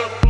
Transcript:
up.